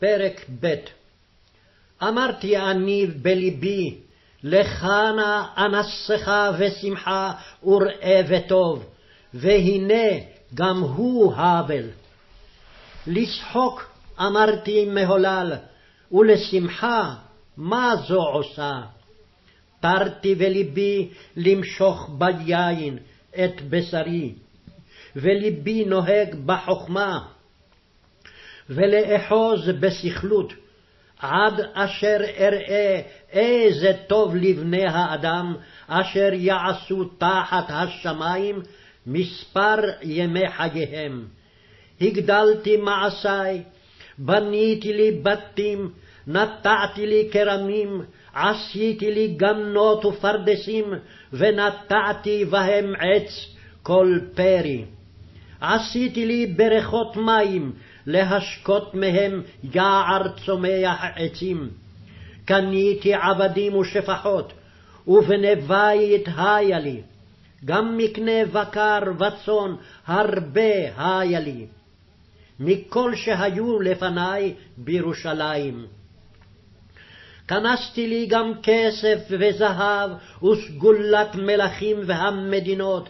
פרק ב' אמרתי אני בלבי, לך נא אנסך ושמחה וראה וטוב, והנה גם הוא האבל. לשחוק אמרתי מהולל, ולשמחה מה זו עושה? תרתי בלבי למשוך ביין את בשרי, ולבי נוהג בחכמה, ולאחוז בסכלות, עד אשר אראה איזה טוב לבני האדם, אשר יעשו תחת השמים מספר ימי חייהם. הגדלתי מעשי, בניתי לי בתים, נטעתי לי כרמים, עשיתי לי גנות ופרדסים, ונטעתי בהם עץ כל פרי. עשיתי לי בריכות מים, להשקות מהם יער צומח עצים. קניתי עבדים ושפחות, ובני בית היה לי. גם מקנה בקר וצאן הרבה היה לי. מכל שהיו לפני בירושלים. כנסתי לי גם כסף וזהב וסגולת מלכים והמדינות,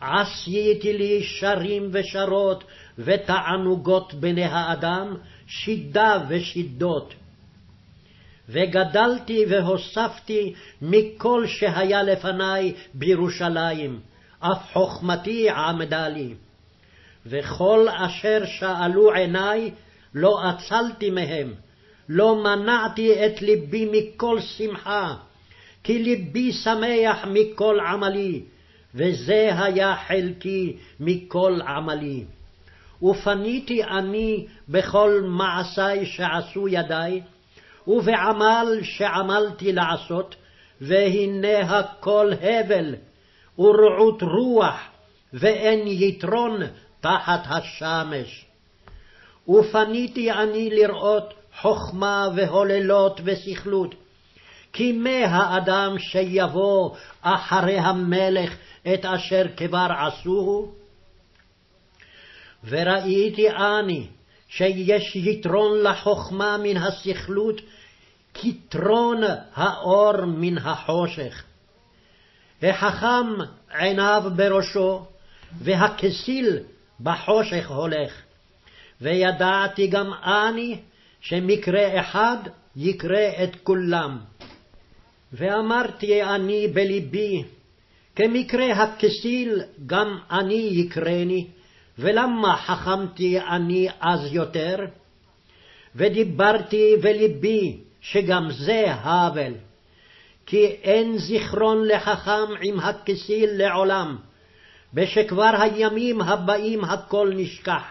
עשייתי לי שרים ושרות ותענוגות בני האדם, שידה ושידות. וגדלתי והוספתי מכל שהיה לפני בירושלים, אף חכמתי עמדה לי. וכל אשר שאלו עיני, לא אצלתי מהם, לא מנעתי את לבי מכל שמחה, כי לבי שמח מכל עמלי, וזה היה חלקי מכל עמלי. ופניתי אני בכל מעשי שעשו ידי, ובעמל שעמלתי לעשות, והנה הכל הבל, ורעות רוח, ואין יתרון תחת השמש. ופניתי אני לראות חכמה והוללות וסכלות, כי מה האדם שיבוא אחרי המלך את אשר כבר עשוהו? וראיתי אני שיש יתרון לחכמה מן הסכלות, כתרון האור מן החושך. החכם עיניו בראשו, והכסיל בחושך הולך. וידעתי גם אני שמקרה אחד יקרה את כולם. ואמרתי אני בלבי, כמקרה הכסיל גם אני יקרני, ולמה חכמתי אני אז יותר? ודיברתי בלבי שגם זה האבל, כי אין זיכרון לחכם עם הכסיל לעולם, ושכבר הימים הבאים הכל נשכח,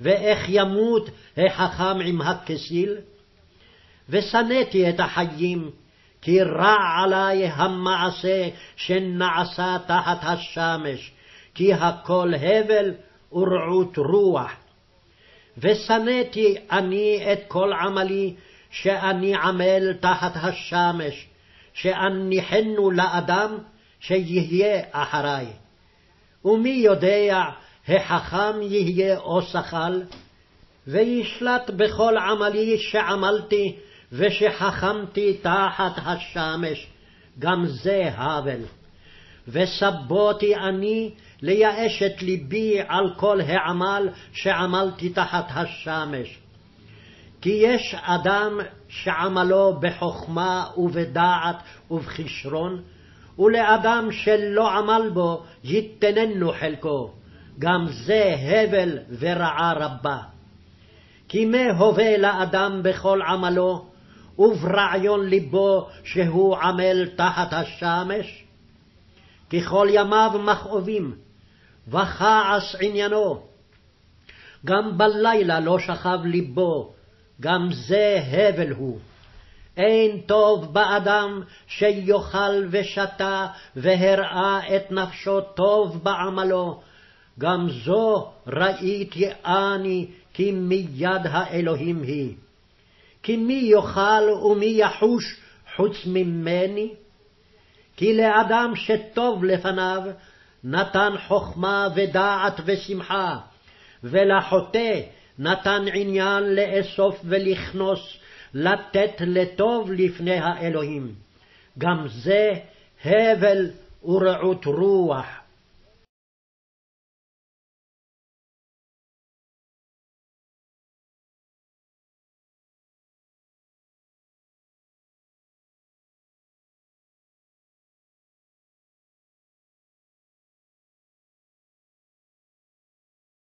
ואיך ימות החכם עם הכסיל? ושנאתי את החיים, כי רע עלי המעשה שנעשה תחת השמש, כי הכל הבל ורעות רוח. ושנאתי אני את כל עמלי, שאני עמל תחת השמש, שאניחנו לאדם שיהיה אחרי. ומי יודע, החכם יהיה או שכל, וישלט בכל עמלי שעמלתי, ושחכמתי תחת השמש, גם זה הבל. וסבותי אני לייאש את ליבי על כל העמל שעמלתי תחת השמש. כי יש אדם שעמלו בחכמה ובדעת ובכישרון, ולאדם שלא עמל בו יתננו חלקו, גם זה הבל ורעה רבה. כי מה הווה לאדם בכל עמלו, וברעיון ליבו שהוא עמל תחת השמש? כי כל ימיו מכאובים, וכעס עניינו. גם בלילה לא שכב ליבו, גם זה הבל הוא. אין טוב באדם שיאכל ושתה והראה את נפשו טוב בעמלו. גם זו ראיתי אני כי מיד האלוהים היא. כי מי יאכל ומי יחוש חוץ ממני? כי לאדם שטוב לפניו נתן חכמה ודעת ושמחה, ולחוטא נתן עניין לאסוף ולכנוס, לתת לטוב לפני האלוהים. גם זה הבל ורעות רוח.